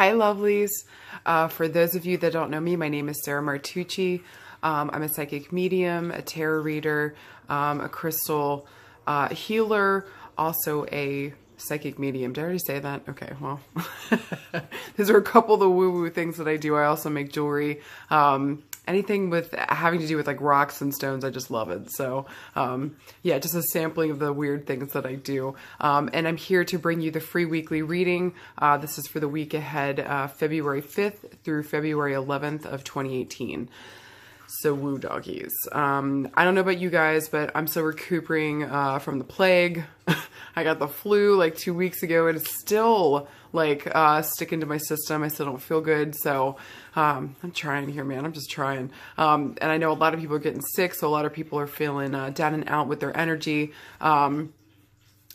Hi, lovelies. Uh, for those of you that don't know me, my name is Sarah Martucci. Um, I'm a psychic medium, a tarot reader, um, a crystal uh, healer, also a psychic medium. Did I already say that? Okay, well, these are a couple of the woo-woo things that I do. I also make jewelry. Um, anything with having to do with like rocks and stones, I just love it. So, um, yeah, just a sampling of the weird things that I do. Um, and I'm here to bring you the free weekly reading. Uh, this is for the week ahead, uh, February 5th through February 11th of 2018. So woo doggies. Um, I don't know about you guys, but I'm still recuperating uh, from the plague. I got the flu like two weeks ago. And It is still like uh, sticking to my system. I still don't feel good. So um, I'm trying here, man. I'm just trying. Um, and I know a lot of people are getting sick. So a lot of people are feeling uh, down and out with their energy. Um,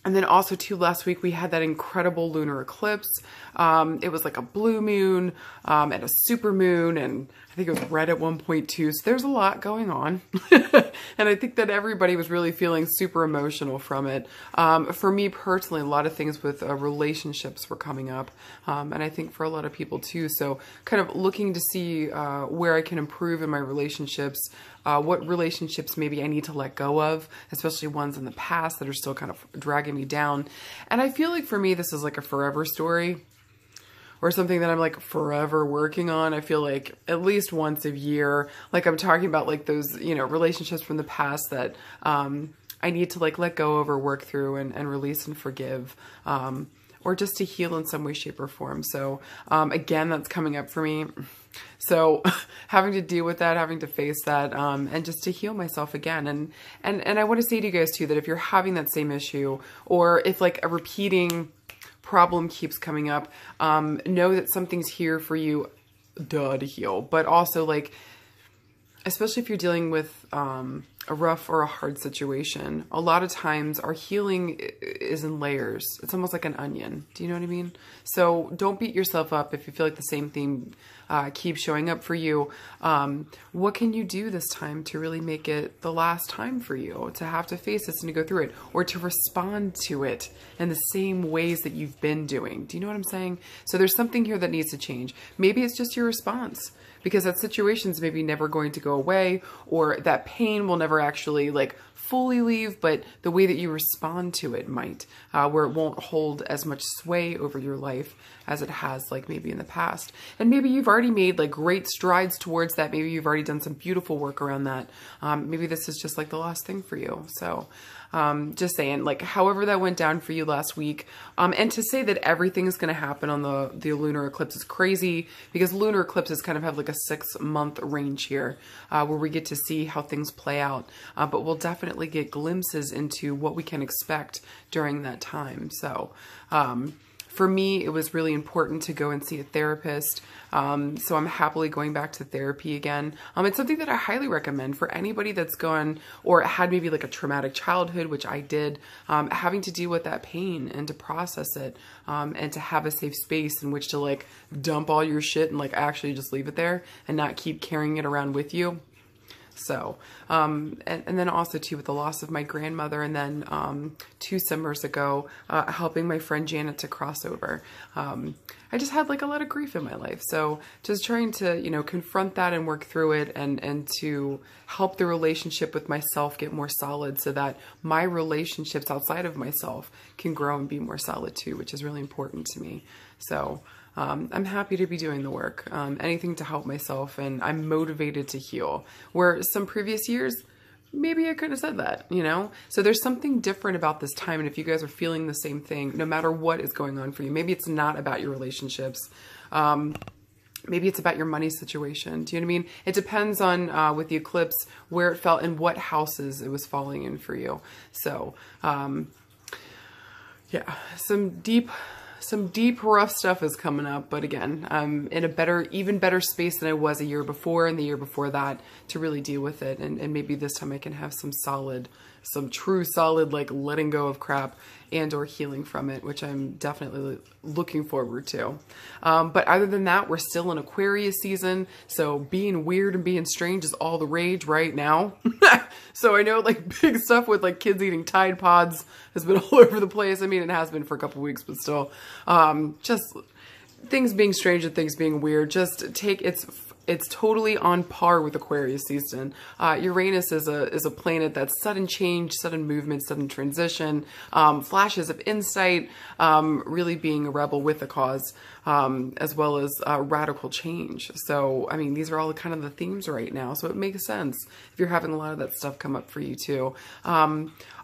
and then also too, last week we had that incredible lunar eclipse. Um, it was like a blue moon um, and a super moon, and I think it was red at 1.2. So there's a lot going on. and I think that everybody was really feeling super emotional from it. Um, for me personally, a lot of things with uh, relationships were coming up. Um, and I think for a lot of people too. So kind of looking to see uh, where I can improve in my relationships, uh, what relationships maybe I need to let go of, especially ones in the past that are still kind of dragging me down. And I feel like for me, this is like a forever story or something that I'm like forever working on. I feel like at least once a year, like I'm talking about like those, you know, relationships from the past that, um, I need to like let go of or work through and, and release and forgive. Um, or just to heal in some way, shape, or form. So, um, again, that's coming up for me. So having to deal with that, having to face that, um, and just to heal myself again. And, and, and I want to say to you guys too, that if you're having that same issue or if like a repeating problem keeps coming up, um, know that something's here for you, duh, to heal. But also like, especially if you're dealing with, um, a rough or a hard situation, a lot of times our healing is in layers. It's almost like an onion. Do you know what I mean? So don't beat yourself up if you feel like the same thing uh, keeps showing up for you. Um, what can you do this time to really make it the last time for you to have to face this and to go through it or to respond to it in the same ways that you've been doing? Do you know what I'm saying? So there's something here that needs to change. Maybe it's just your response because that situation's maybe never going to go away or that pain will never actually like fully leave, but the way that you respond to it might, uh, where it won't hold as much sway over your life as it has like maybe in the past. And maybe you've already made like great strides towards that. Maybe you've already done some beautiful work around that. Um, maybe this is just like the last thing for you. So um, just saying, like, however that went down for you last week. Um, and to say that everything is going to happen on the, the lunar eclipse is crazy because lunar eclipses kind of have like a six month range here uh, where we get to see how things play out. Uh, but we'll definitely get glimpses into what we can expect during that time. So, um, for me, it was really important to go and see a therapist. Um, so I'm happily going back to therapy again. Um, it's something that I highly recommend for anybody that's gone or had maybe like a traumatic childhood, which I did, um, having to deal with that pain and to process it um, and to have a safe space in which to like dump all your shit and like actually just leave it there and not keep carrying it around with you. So, um, and, and, then also too with the loss of my grandmother, and then um, two summers ago, uh, helping my friend Janet to cross over. Um, I just had like a lot of grief in my life, so just trying to you know confront that and work through it, and and to help the relationship with myself get more solid, so that my relationships outside of myself can grow and be more solid too, which is really important to me. So um, I'm happy to be doing the work, um, anything to help myself, and I'm motivated to heal. Where some previous years, maybe I could have said that, you know? So there's something different about this time, and if you guys are feeling the same thing, no matter what is going on for you, maybe it's not about your relationships. Um, maybe it's about your money situation. Do you know what I mean? It depends on, uh, with the eclipse, where it fell and what houses it was falling in for you. So, um, yeah, some deep some deep rough stuff is coming up but again i'm in a better even better space than i was a year before and the year before that to really deal with it. And, and maybe this time i can have some solid some true solid like letting go of crap and or healing from it, which I'm definitely looking forward to. Um, but other than that, we're still in Aquarius season. So being weird and being strange is all the rage right now. so I know like big stuff with like kids eating Tide Pods has been all over the place. I mean, it has been for a couple weeks, but still, um, just things being strange and things being weird. Just take it's it's totally on par with Aquarius season. Uh, Uranus is a is a planet that's sudden change, sudden movement, sudden transition, um, flashes of insight, um, really being a rebel with a cause, um, as well as uh, radical change. So, I mean, these are all kind of the themes right now. So it makes sense if you're having a lot of that stuff come up for you too.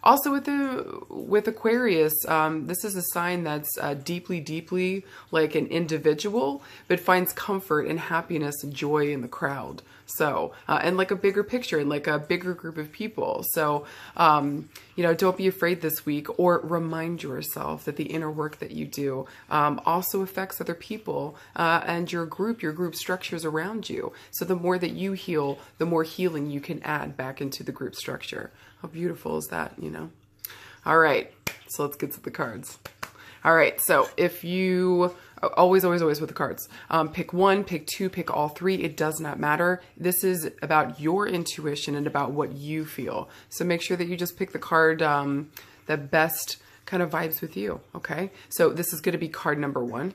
Also with the with Aquarius, um, this is a sign that's uh, deeply, deeply like an individual, but finds comfort and happiness and joy in the crowd. So, uh, and like a bigger picture and like a bigger group of people. So, um, you know, don't be afraid this week or remind yourself that the inner work that you do um, also affects other people uh, and your group, your group structures around you. So the more that you heal, the more healing you can add back into the group structure. How beautiful is that, you know? All right, so let's get to the cards. All right, so if you always, always, always with the cards. Um, pick one, pick two, pick all three. It does not matter. This is about your intuition and about what you feel. So make sure that you just pick the card um, that best kind of vibes with you, okay? So this is going to be card number one.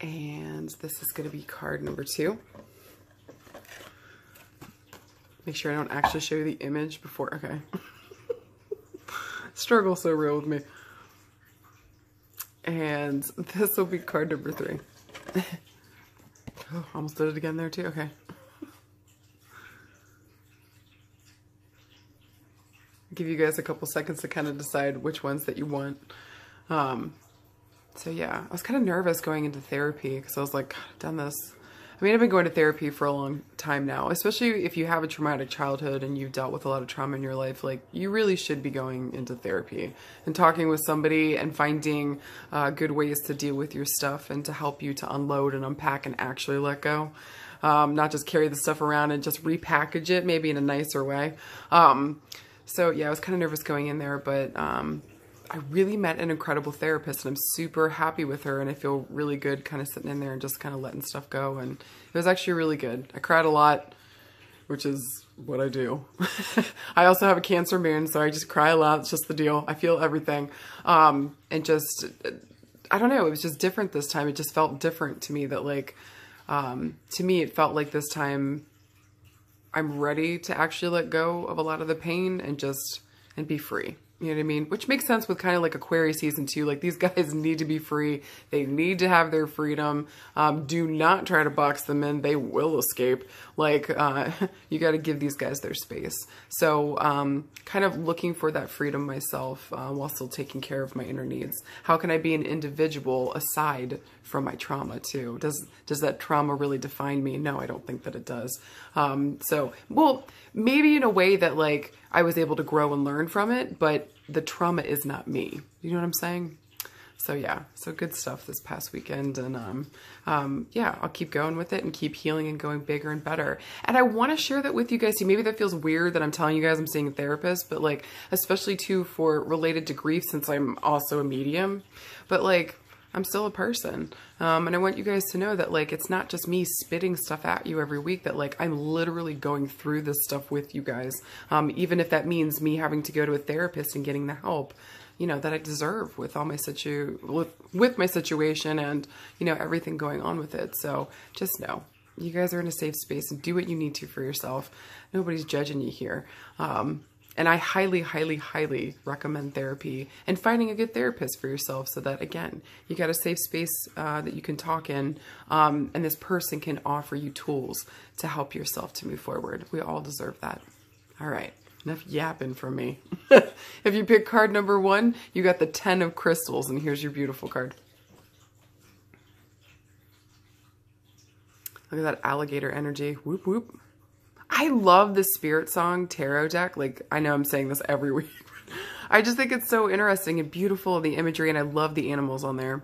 And this is going to be card number two. Make sure I don't actually show you the image before. Okay. Struggle so real with me. And this will be card number three. oh, almost did it again there too. Okay. Give you guys a couple seconds to kind of decide which ones that you want. Um, so yeah, I was kind of nervous going into therapy because I was like, I've done this. I mean, I've been going to therapy for a long time now, especially if you have a traumatic childhood and you've dealt with a lot of trauma in your life. Like, you really should be going into therapy and talking with somebody and finding uh, good ways to deal with your stuff and to help you to unload and unpack and actually let go. Um, not just carry the stuff around and just repackage it, maybe in a nicer way. Um, so yeah, I was kind of nervous going in there, but um, I really met an incredible therapist and I'm super happy with her and I feel really good kind of sitting in there and just kind of letting stuff go and it was actually really good. I cried a lot, which is what I do. I also have a cancer moon, so I just cry a lot. It's just the deal. I feel everything. Um, and just, I don't know, it was just different this time. It just felt different to me that like, um, to me, it felt like this time I'm ready to actually let go of a lot of the pain and just, and be free. You know what I mean? Which makes sense with kind of like Aquarius season two. Like these guys need to be free. They need to have their freedom. Um, do not try to box them in. They will escape. Like uh, you got to give these guys their space. So um, kind of looking for that freedom myself uh, while still taking care of my inner needs. How can I be an individual aside from my trauma too? Does does that trauma really define me? No, I don't think that it does. Um, so well, maybe in a way that like I was able to grow and learn from it, but the trauma is not me. You know what I'm saying? So yeah, so good stuff this past weekend, and um, um, yeah, I'll keep going with it and keep healing and going bigger and better. And I want to share that with you guys. See, maybe that feels weird that I'm telling you guys I'm seeing a therapist, but like, especially too for related to grief, since I'm also a medium. But like, I'm still a person. Um, and I want you guys to know that, like, it's not just me spitting stuff at you every week, that, like, I'm literally going through this stuff with you guys. Um, even if that means me having to go to a therapist and getting the help, you know, that I deserve with all my situ, with, with my situation and, you know, everything going on with it. So just know you guys are in a safe space and do what you need to for yourself. Nobody's judging you here. Um, and I highly, highly, highly recommend therapy and finding a good therapist for yourself so that, again, you got a safe space uh, that you can talk in um, and this person can offer you tools to help yourself to move forward. We all deserve that. All right. Enough yapping from me. if you pick card number one, you got the 10 of crystals, and here's your beautiful card. Look at that alligator energy. Whoop, whoop. I love the Spirit Song Tarot deck. Like, I know I'm saying this every week. I just think it's so interesting and beautiful, the imagery, and I love the animals on there.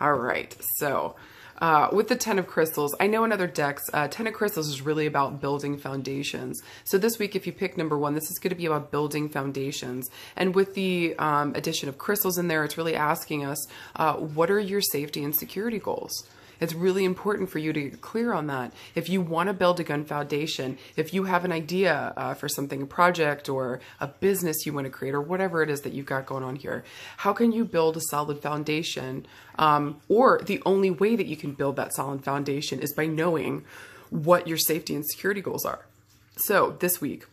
All right, so uh, with the Ten of Crystals, I know in other decks, uh, Ten of Crystals is really about building foundations. So this week, if you pick number one, this is going to be about building foundations. And with the um, addition of crystals in there, it's really asking us, uh, what are your safety and security goals? It's really important for you to get clear on that. If you want to build a gun foundation, if you have an idea uh, for something, a project or a business you want to create, or whatever it is that you've got going on here, how can you build a solid foundation? Um, or the only way that you can build that solid foundation is by knowing what your safety and security goals are. So this week,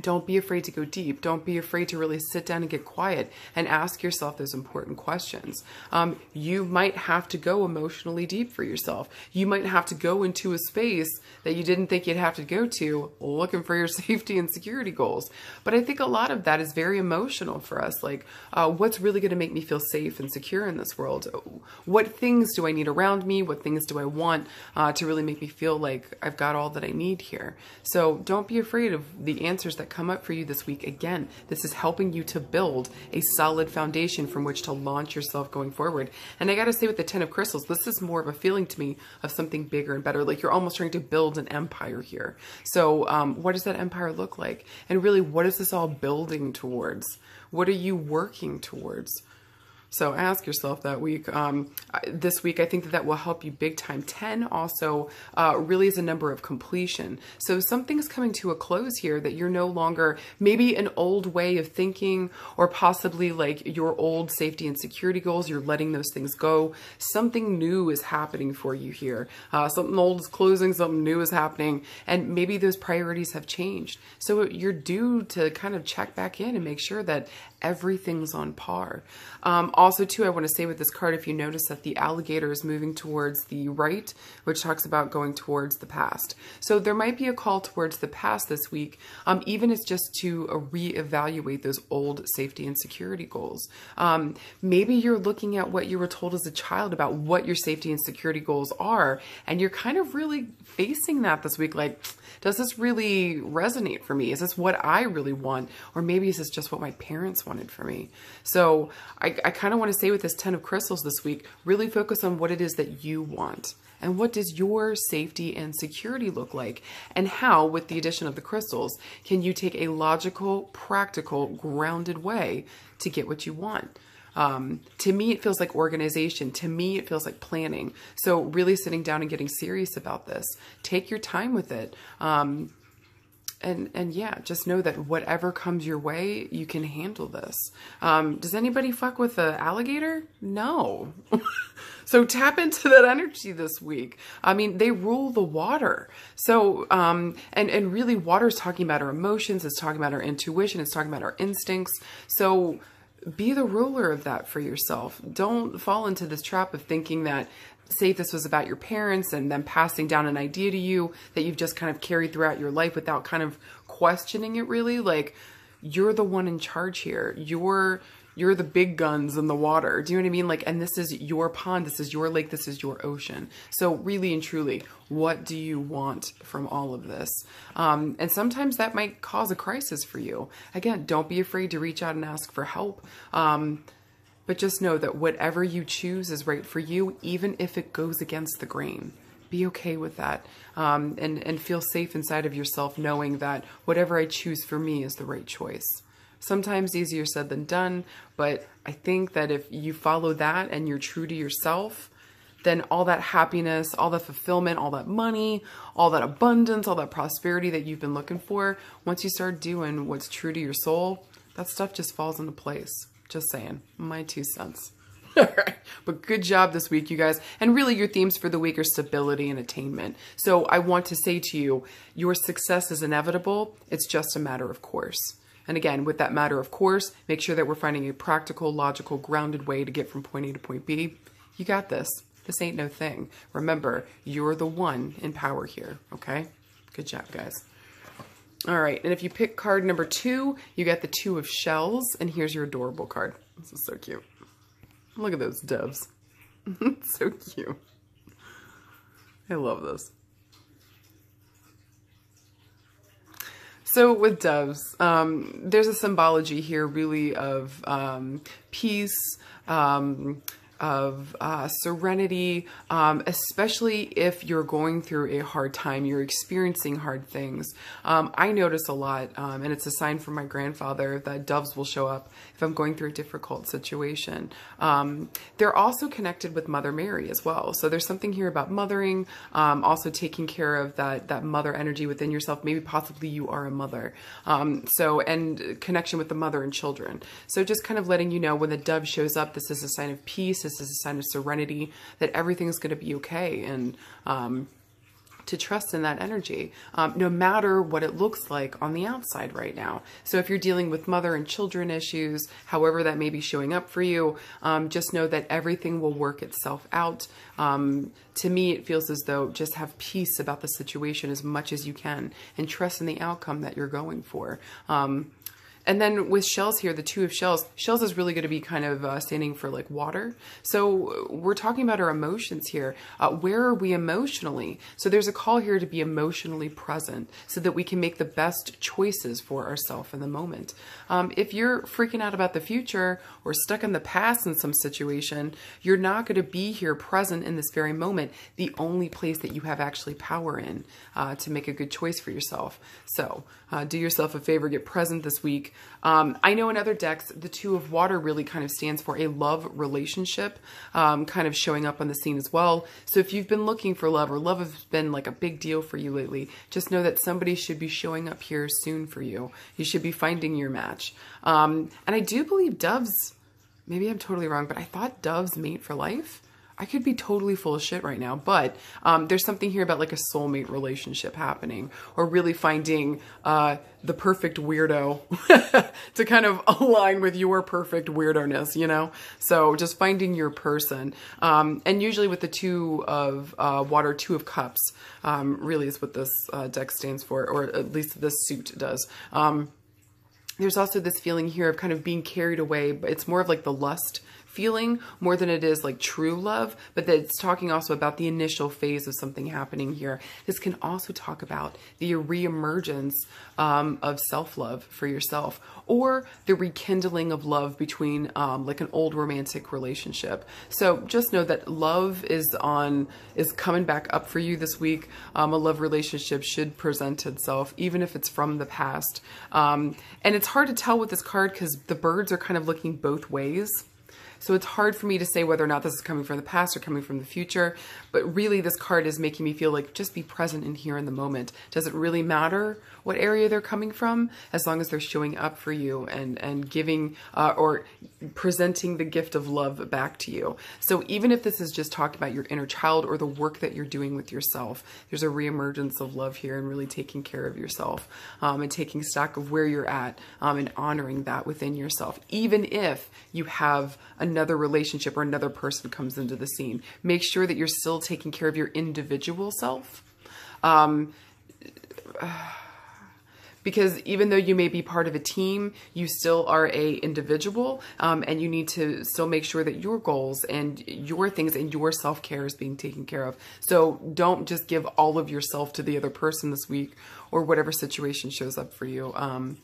don't be afraid to go deep. Don't be afraid to really sit down and get quiet and ask yourself those important questions. Um, you might have to go emotionally deep for yourself. You might have to go into a space that you didn't think you'd have to go to looking for your safety and security goals. But I think a lot of that is very emotional for us. Like, uh, what's really going to make me feel safe and secure in this world? What things do I need around me? What things do I want uh, to really make me feel like I've got all that I need here? So don't be afraid of the answers that that come up for you this week. Again, this is helping you to build a solid foundation from which to launch yourself going forward. And I got to say, with the Ten of Crystals, this is more of a feeling to me of something bigger and better. Like you're almost trying to build an empire here. So, um, what does that empire look like? And really, what is this all building towards? What are you working towards? So ask yourself that week. Um, this week, I think that that will help you big time. 10 also uh, really is a number of completion. So something's coming to a close here that you're no longer, maybe an old way of thinking or possibly like your old safety and security goals, you're letting those things go. Something new is happening for you here. Uh, something old is closing, something new is happening, and maybe those priorities have changed. So you're due to kind of check back in and make sure that everything's on par. Um, also, too, I want to say with this card, if you notice that the alligator is moving towards the right, which talks about going towards the past. So there might be a call towards the past this week, um, even it's just to uh, reevaluate those old safety and security goals. Um, maybe you're looking at what you were told as a child about what your safety and security goals are, and you're kind of really facing that this week, like, does this really resonate for me? Is this what I really want? Or maybe is this just what my parents wanted for me? So I, I kind of want to say with this 10 of crystals this week, really focus on what it is that you want. And what does your safety and security look like? And how, with the addition of the crystals, can you take a logical, practical, grounded way to get what you want? Um, to me, it feels like organization. To me, it feels like planning. So really sitting down and getting serious about this. Take your time with it. Um, and and yeah, just know that whatever comes your way, you can handle this. Um, does anybody fuck with the alligator? No. so tap into that energy this week. I mean, they rule the water. So um, and and really, water is talking about our emotions. It's talking about our intuition. It's talking about our instincts. So be the ruler of that for yourself. Don't fall into this trap of thinking that, say, this was about your parents and them passing down an idea to you that you've just kind of carried throughout your life without kind of questioning it really. Like, you're the one in charge here. You're you're the big guns in the water. Do you know what I mean? Like, and this is your pond, this is your lake, this is your ocean. So, really and truly, what do you want from all of this? Um, and sometimes that might cause a crisis for you. Again, don't be afraid to reach out and ask for help. Um, but just know that whatever you choose is right for you, even if it goes against the grain. Be okay with that um, and, and feel safe inside of yourself knowing that whatever I choose for me is the right choice sometimes easier said than done, but I think that if you follow that and you're true to yourself, then all that happiness, all that fulfillment, all that money, all that abundance, all that prosperity that you've been looking for, once you start doing what's true to your soul, that stuff just falls into place. Just saying, my two cents. All right. But good job this week, you guys. And really, your themes for the week are stability and attainment. So I want to say to you, your success is inevitable. It's just a matter of course. And again, with that matter, of course, make sure that we're finding a practical, logical, grounded way to get from point A to point B. You got this. This ain't no thing. Remember, you're the one in power here, okay? Good job, guys. All right, and if you pick card number two, you get the two of shells, and here's your adorable card. This is so cute. Look at those doves. so cute. I love this. So with doves, um, there's a symbology here really of um, peace, um, of uh, serenity, um, especially if you're going through a hard time, you're experiencing hard things. Um, I notice a lot, um, and it's a sign from my grandfather that doves will show up if I'm going through a difficult situation. Um, they're also connected with Mother Mary as well. So there's something here about mothering, um, also taking care of that, that mother energy within yourself. Maybe possibly you are a mother. Um, so, and connection with the mother and children. So just kind of letting you know when the dove shows up, this is a sign of peace this is a sign of serenity, that everything's going to be okay. And, um, to trust in that energy, um, no matter what it looks like on the outside right now. So if you're dealing with mother and children issues, however that may be showing up for you, um, just know that everything will work itself out. Um, to me, it feels as though just have peace about the situation as much as you can and trust in the outcome that you're going for. Um, and then with shells here, the two of shells, shells is really going to be kind of uh, standing for like water. So we're talking about our emotions here. Uh, where are we emotionally? So there's a call here to be emotionally present so that we can make the best choices for ourselves in the moment. Um, if you're freaking out about the future or stuck in the past in some situation, you're not going to be here present in this very moment, the only place that you have actually power in uh, to make a good choice for yourself. So uh, do yourself a favor, get present this week um, I know in other decks, the Two of Water really kind of stands for a love relationship, um, kind of showing up on the scene as well. So if you've been looking for love or love has been like a big deal for you lately, just know that somebody should be showing up here soon for you. You should be finding your match. Um, and I do believe doves, maybe I'm totally wrong, but I thought doves mate for life. I could be totally full of shit right now, but um, there's something here about like a soulmate relationship happening or really finding uh, the perfect weirdo to kind of align with your perfect weirdo-ness, you know? So just finding your person. Um, and usually with the two of uh, water, two of cups um, really is what this uh, deck stands for, or at least this suit does. Um, there's also this feeling here of kind of being carried away, but it's more of like the lust feeling more than it is like true love, but that it's talking also about the initial phase of something happening here. This can also talk about the reemergence um, of self-love for yourself or the rekindling of love between um, like an old romantic relationship. So just know that love is on, is coming back up for you this week. Um, a love relationship should present itself, even if it's from the past. Um, and it's hard to tell with this card because the birds are kind of looking both ways. So it's hard for me to say whether or not this is coming from the past or coming from the future. But really, this card is making me feel like just be present in here in the moment. Does it really matter what area they're coming from as long as they're showing up for you and, and giving uh, or presenting the gift of love back to you? So even if this is just talking about your inner child or the work that you're doing with yourself, there's a reemergence of love here and really taking care of yourself um, and taking stock of where you're at um, and honoring that within yourself, even if you have another relationship or another person comes into the scene. Make sure that you're still taking care of your individual self. Um, because even though you may be part of a team, you still are a individual, um, and you need to still make sure that your goals and your things and your self care is being taken care of. So don't just give all of yourself to the other person this week or whatever situation shows up for you. Um,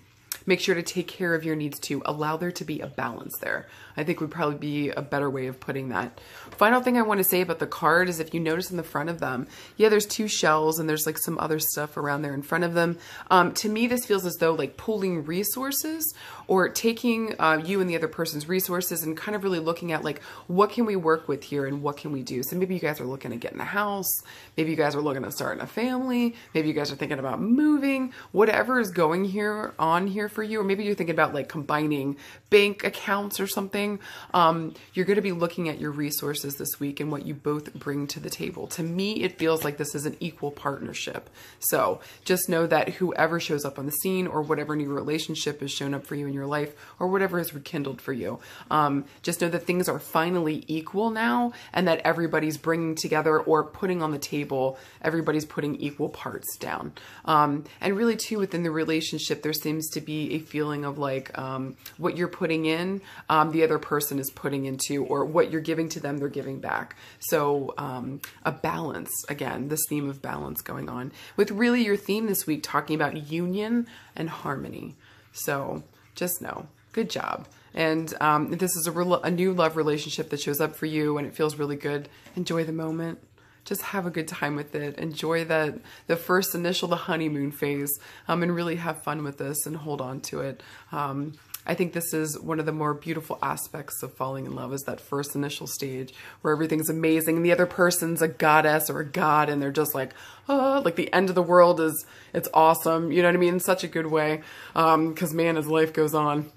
make sure to take care of your needs too. Allow there to be a balance there. I think would probably be a better way of putting that. Final thing I want to say about the card is if you notice in the front of them, yeah, there's two shells and there's like some other stuff around there in front of them. Um, to me, this feels as though like pooling resources or taking uh, you and the other person's resources and kind of really looking at like, what can we work with here and what can we do? So maybe you guys are looking to get in a house. Maybe you guys are looking at starting a family. Maybe you guys are thinking about moving, whatever is going here on here for you. Or maybe you're thinking about like combining bank accounts or something, um, you're going to be looking at your resources this week and what you both bring to the table. To me, it feels like this is an equal partnership. So just know that whoever shows up on the scene or whatever new relationship has shown up for you in your life or whatever is rekindled for you, um, just know that things are finally equal now and that everybody's bringing together or putting on the table, everybody's putting equal parts down. Um, and really, too, within the relationship, there seems to be a feeling of like um, what you're putting in, um, the other person is putting into, or what you're giving to them, they're giving back. So um, a balance, again, this theme of balance going on with really your theme this week talking about union and harmony. So just know Good job. And um, this is a, a new love relationship that shows up for you and it feels really good. Enjoy the moment just have a good time with it. Enjoy that the first initial, the honeymoon phase, um, and really have fun with this and hold on to it. Um, I think this is one of the more beautiful aspects of falling in love is that first initial stage where everything's amazing and the other person's a goddess or a god and they're just like, oh, like the end of the world is, it's awesome. You know what I mean? In such a good way. Um, cause man, as life goes on,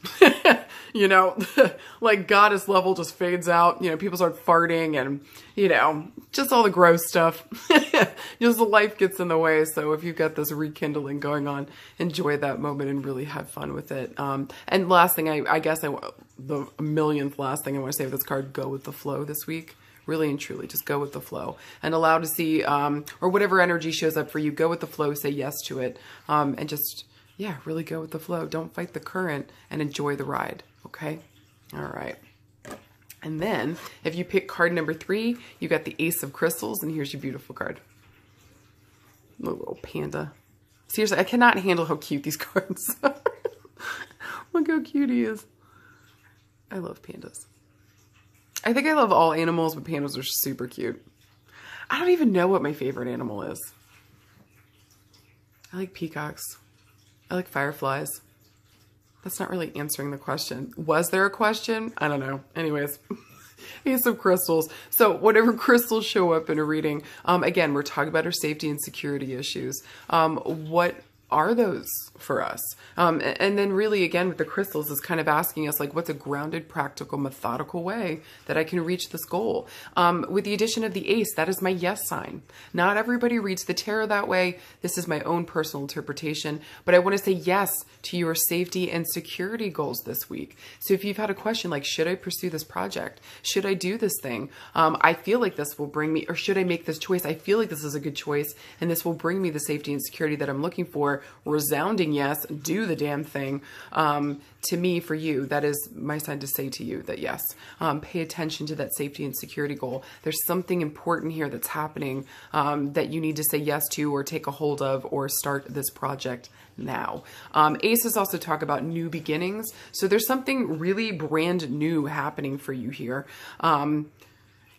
you know, like goddess level just fades out. You know, people start farting and, you know, just all the gross stuff. just the life gets in the way. So if you've got this rekindling going on, enjoy that moment and really have fun with it. Um, and last thing, I, I guess I, the millionth last thing I want to say with this card, go with the flow this week really and truly just go with the flow and allow to see um, or whatever energy shows up for you go with the flow say yes to it um, and just yeah really go with the flow don't fight the current and enjoy the ride okay all right and then if you pick card number three, you got the Ace of Crystals, and here's your beautiful card. Little panda. Seriously, I cannot handle how cute these cards are. Look how cute he is. I love pandas. I think I love all animals, but pandas are super cute. I don't even know what my favorite animal is. I like peacocks. I like fireflies. That's not really answering the question. Was there a question? I don't know. Anyways. Ace some crystals. So whatever crystals show up in a reading, um, again, we're talking about our safety and security issues. Um, what are those for us? Um, and then really, again, with the crystals is kind of asking us like, what's a grounded, practical, methodical way that I can reach this goal? Um, with the addition of the ace, that is my yes sign. Not everybody reads the tarot that way. This is my own personal interpretation, but I want to say yes to your safety and security goals this week. So if you've had a question like, should I pursue this project? Should I do this thing? Um, I feel like this will bring me, or should I make this choice? I feel like this is a good choice and this will bring me the safety and security that I'm looking for resounding yes, do the damn thing. Um, to me, for you, that is my sign to say to you that yes, um, pay attention to that safety and security goal. There's something important here that's happening um, that you need to say yes to or take a hold of or start this project now. Um, aces also talk about new beginnings. So there's something really brand new happening for you here. Um,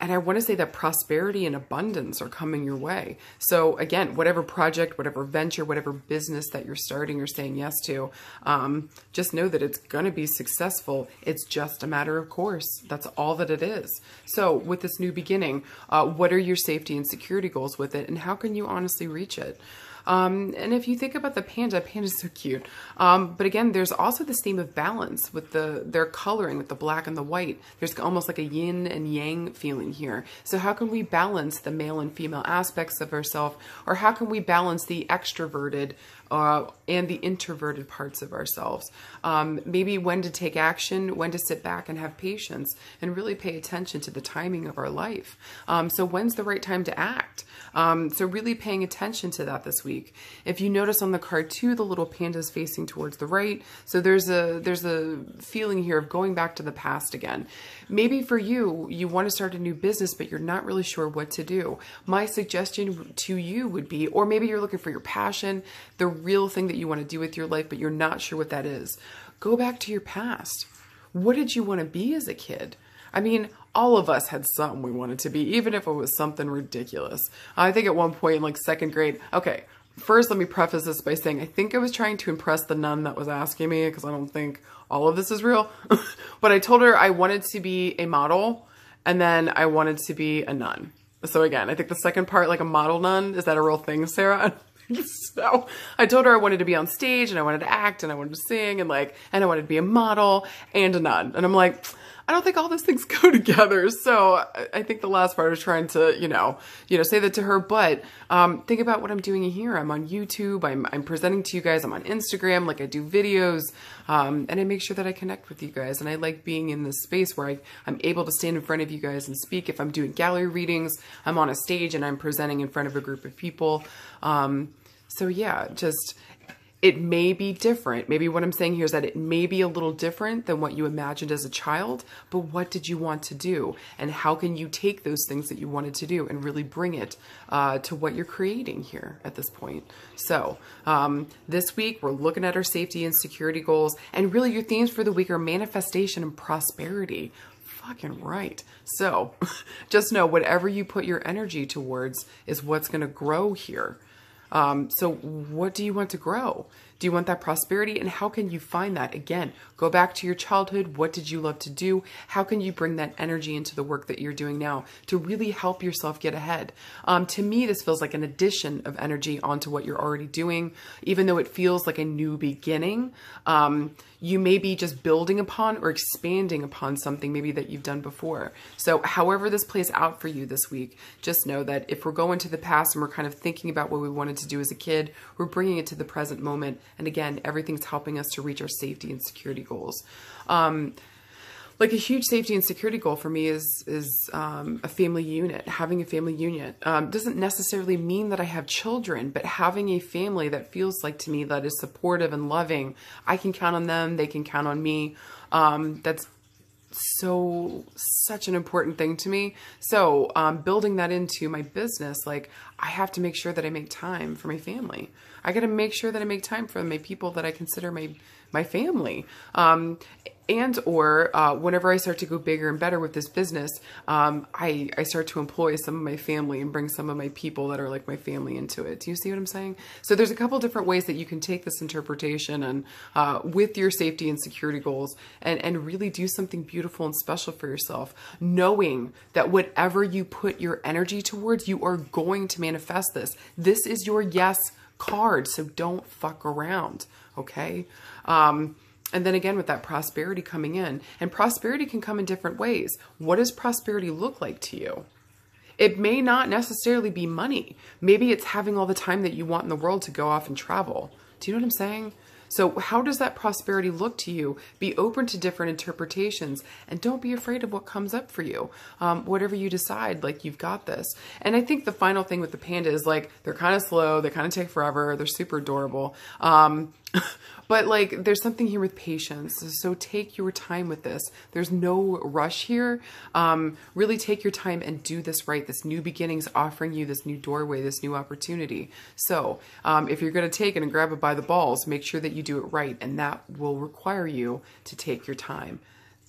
and I want to say that prosperity and abundance are coming your way. So again, whatever project, whatever venture, whatever business that you're starting or saying yes to, um, just know that it's going to be successful. It's just a matter of course. That's all that it is. So with this new beginning, uh, what are your safety and security goals with it, and how can you honestly reach it? Um, and if you think about the panda, panda's so cute. Um, but again, there's also this theme of balance with the their coloring with the black and the white. There's almost like a yin and yang feeling here. So how can we balance the male and female aspects of ourselves, or how can we balance the extroverted uh, and the introverted parts of ourselves. Um, maybe when to take action, when to sit back and have patience and really pay attention to the timing of our life. Um, so when's the right time to act? Um, so really paying attention to that this week. If you notice on the card too, the little panda is facing towards the right. So there's a there's a feeling here of going back to the past again. Maybe for you, you want to start a new business, but you're not really sure what to do. My suggestion to you would be, or maybe you're looking for your passion, the real thing that you want to do with your life, but you're not sure what that is. Go back to your past. What did you want to be as a kid? I mean, all of us had something we wanted to be, even if it was something ridiculous. I think at one point in like second grade, okay, first let me preface this by saying I think I was trying to impress the nun that was asking me because I don't think all of this is real. but I told her I wanted to be a model and then I wanted to be a nun. So again, I think the second part, like a model nun, is that a real thing, Sarah? so I told her I wanted to be on stage and I wanted to act and I wanted to sing and like, and I wanted to be a model and a nun. And I'm like, I don't think all those things go together. So I think the last part is trying to, you know, you know, say that to her. But um, think about what I'm doing here. I'm on YouTube. I'm, I'm presenting to you guys. I'm on Instagram. Like I do videos, um, and I make sure that I connect with you guys. And I like being in this space where I, I'm able to stand in front of you guys and speak. If I'm doing gallery readings, I'm on a stage and I'm presenting in front of a group of people. Um, so yeah, just it may be different. Maybe what I'm saying here is that it may be a little different than what you imagined as a child, but what did you want to do? And how can you take those things that you wanted to do and really bring it uh, to what you're creating here at this point? So, um, this week we're looking at our safety and security goals, and really your themes for the week are manifestation and prosperity fucking right. So just know whatever you put your energy towards is what's going to grow here. Um, so, what do you want to grow? Do you want that prosperity? And how can you find that? Again, go back to your childhood. What did you love to do? How can you bring that energy into the work that you're doing now to really help yourself get ahead? Um, to me, this feels like an addition of energy onto what you're already doing, even though it feels like a new beginning. Um, you may be just building upon or expanding upon something maybe that you've done before. So, however, this plays out for you this week, just know that if we're going to the past and we're kind of thinking about what we wanted to do as a kid, we're bringing it to the present moment. And again, everything's helping us to reach our safety and security goals. Um, like a huge safety and security goal for me is is um, a family unit. Having a family unit um, doesn't necessarily mean that i have children but having a family that feels like to me that is supportive and loving i can count on them they can count on me. Um, that's so such an important thing to me. So um, building that into my business like i have to make sure that i make time for my family i got to make sure that i make time for my people that i consider my my family um, and or uh, whenever I start to go bigger and better with this business, um, I, I start to employ some of my family and bring some of my people that are like my family into it. Do you see what I'm saying? So there's a couple different ways that you can take this interpretation and uh, with your safety and security goals and, and really do something beautiful and special for yourself, knowing that whatever you put your energy towards, you are going to manifest this. This is your yes card, so don't fuck around, okay? Um, and then again, with that prosperity coming in, and prosperity can come in different ways. What does prosperity look like to you? It may not necessarily be money. Maybe it's having all the time that you want in the world to go off and travel. Do you know what I'm saying? So, how does that prosperity look to you? Be open to different interpretations and don't be afraid of what comes up for you. Um, whatever you decide, like you've got this. And I think the final thing with the panda is like they're kind of slow, they kind of take forever, they're super adorable. Um, but like there's something here with patience. So take your time with this. There's no rush here. Um, really take your time and do this right. This new beginnings offering you this new doorway this new opportunity. So um, if you're going to take it and grab it by the balls make sure that you do it right and that will require you to take your time.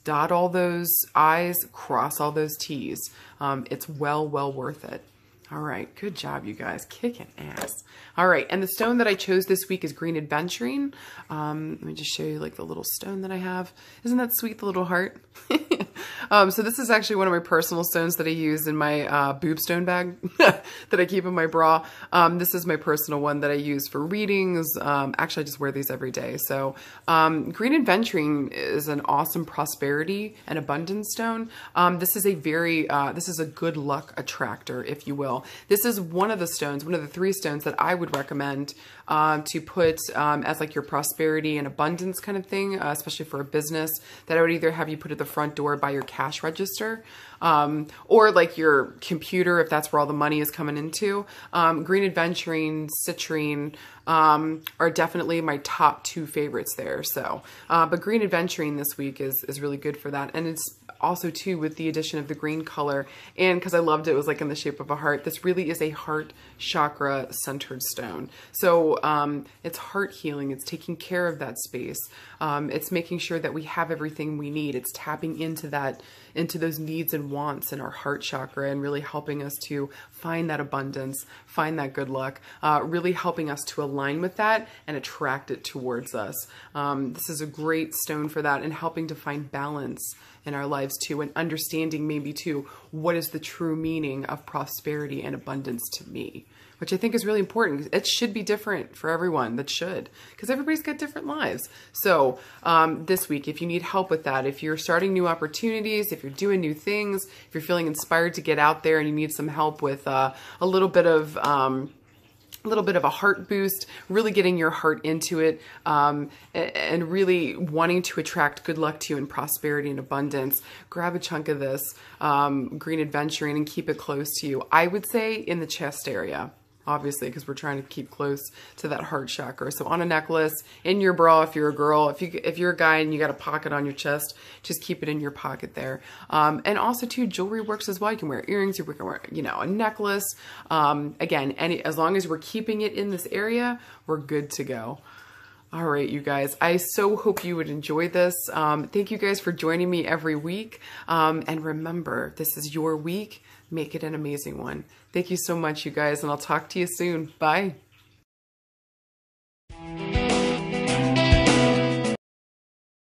Dot all those i's cross all those t's. Um, it's well well worth it all right, good job, you guys. Kicking ass. All right, and the stone that I chose this week is Green Adventurine. Um, let me just show you like the little stone that I have. Isn't that sweet, the little heart? um, so this is actually one of my personal stones that I use in my uh, boob stone bag that I keep in my bra. Um, this is my personal one that I use for readings. Um, actually, I just wear these every day. So um, Green Adventurine is an awesome prosperity and abundance stone. Um, this is a very, uh, this is a good luck attractor, if you will. This is one of the stones, one of the three stones that I would recommend um, to put um, as like your prosperity and abundance kind of thing, uh, especially for a business that I would either have you put at the front door by your cash register um, or like your computer if that's where all the money is coming into. Um, Green Adventurine, Citrine um, are definitely my top two favorites there. So, uh, but Green Adventurine this week is, is really good for that. And it's also too with the addition of the green color and because I loved it, it was like in the shape of a heart. This really is a heart chakra centered stone. So um, it's heart healing. It's taking care of that space. Um, it's making sure that we have everything we need. It's tapping into that, into those needs and wants in our heart chakra and really helping us to find that abundance, find that good luck, uh, really helping us to align with that and attract it towards us. Um, this is a great stone for that and helping to find balance in our lives too and understanding maybe too what is the true meaning of prosperity and abundance to me which I think is really important. It should be different for everyone. That should, because everybody's got different lives. So um, this week, if you need help with that, if you're starting new opportunities, if you're doing new things, if you're feeling inspired to get out there and you need some help with uh, a little bit of um, a little bit of a heart boost, really getting your heart into it, um, and really wanting to attract good luck to you and prosperity and abundance, grab a chunk of this um, green adventurine and keep it close to you. I would say in the chest area obviously, because we're trying to keep close to that heart chakra. So on a necklace, in your bra if you're a girl, if you if you're a guy and you got a pocket on your chest, just keep it in your pocket there. Um, and also too, jewelry works as well. You can wear earrings, you can wear, you know, a necklace. Um, again, any as long as we're keeping it in this area, we're good to go. All right, you guys, I so hope you would enjoy this. Um, thank you guys for joining me every week. Um, and remember, this is your week. Make it an amazing one. Thank you so much, you guys, and I'll talk to you soon. Bye.